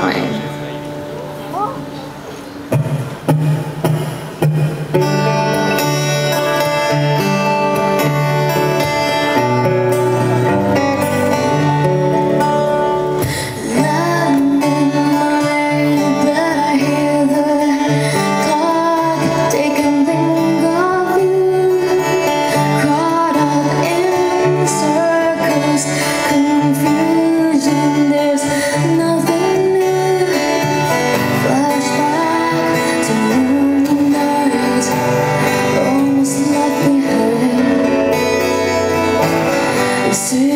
time. す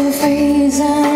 to freezing